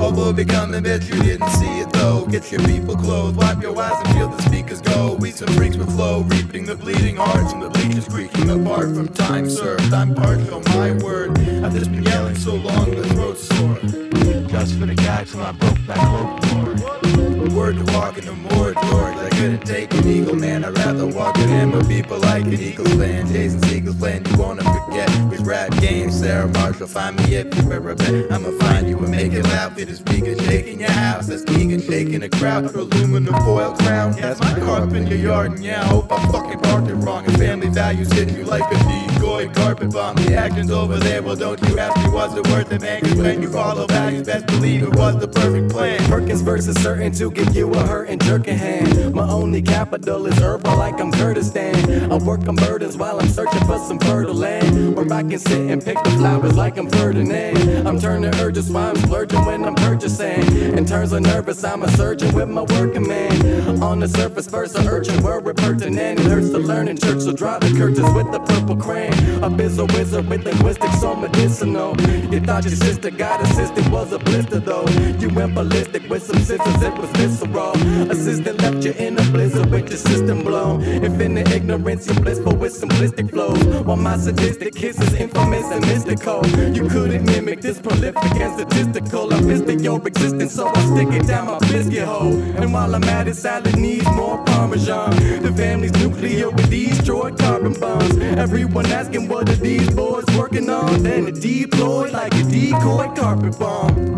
all will be coming, bet you didn't see it though. Get your people clothed, wipe your eyes and feel the speakers go. We some freaks with flow, reaping the bleeding hearts from the bleachers creaking apart from time served. I'm partial, my word. I've just been yelling so long, the throat's sore. Just for the gags on my broke back folklore. Word to walk in the more George. I couldn't take an eagle, man. I'd rather walk with him. But people like an Eagles land. Jason Segel's playing. You wanna forget his rap game? Sarah Marshall, find me if you ever bet. I'ma find you and make it loud. Fit a speaker shaking your house. That's Keegan shaking the crowd. Aluminum foil crown. That's my your yard. And yeah, I hope I fucking parked it wrong. And family values hit you like a decoy carpet bomb. The action's over there. Well, don't you ask me, was it worth it, man? Cause when you follow values, best believe it was the perfect plan. Perkins versus certain to give you a hurt and jerking hand. My only capital is herbal like I'm Kurdistan. I work on burdens while I'm searching for some fertile land. Where I can sit and pick the flowers like I'm Ferdinand. I'm turning urges while I'm splurging when I'm purchasing. In terms of nervous, I'm a surgeon with my working man. On the surface, first a urgent word pertinent. It hurts to church, so draw the curtains with the purple crayon. A bizzle wizard with linguistics so medicinal. You thought your sister got assisted was a blister though. You went ballistic with some scissors, it was visceral. Assistant left you in a blizzard with your system blown. If in Infinite ignorance, you're blissful with simplistic flows. While my sadistic kisses infamous and mystical. You couldn't mimic this prolific and statistical. I'm missed your existence, so I stick it down my biscuit hole. And while I'm at it, salad needs more parmesan. The family's nuclear with destroyed carbon bombs. Everyone asking what are these boys working on? Then it deployed like a decoy carpet bomb.